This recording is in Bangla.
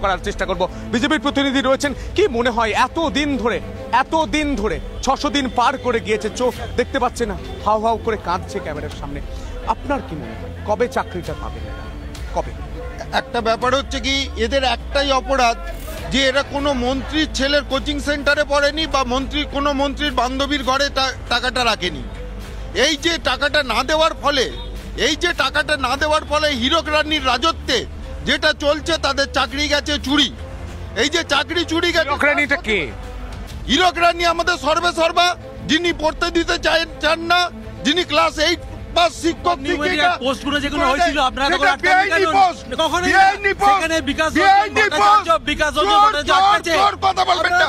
করার চেষ্টা করব। বিজেপির প্রতিনিধি রয়েছেন। কি মনে হয় এত দিন ধরে এত দিন ধরে ছশো দিন পার করে গিয়েছে চোখ, দেখতে পাচ্ছে না, হাউ হাউ করে কাঁদছে ক্যামেরার সামনে। আপনার কি মনে হয়, কবে চাকরিটা এরা? কবে? একটা ব্যাপার হচ্ছে কি, এদের একটাই অপরাধ যে এরা কোনো মন্ত্রীর ছেলের কোচিং সেন্টারে পড়েনি বা মন্ত্রী, কোনো মন্ত্রীর বান্ধবীর ঘরে টাকাটা রাখেনি। এই যে টাকাটা না দেওয়ার ফলে, এই যে টাকাটা না দেওয়ার ফলে হীরক রানীর রাজত্বে যেটা চলছে তাদের চাকরি গেছে চুরি এই যে চাকরি চুরি গেছে কে হীরক আমাদের সর্বে সর্বা যিনি পড়তে দিতে চান চান না যিনি ক্লাস এইট পাস শিক্ষক নিউমেরিয়ার শিক্ষিকা পোস্টগুলো যেগুলো করে হয়েছিল আপনারা তখন? পোস্ট। সেখানে বিকাশ কথা বলবেন না।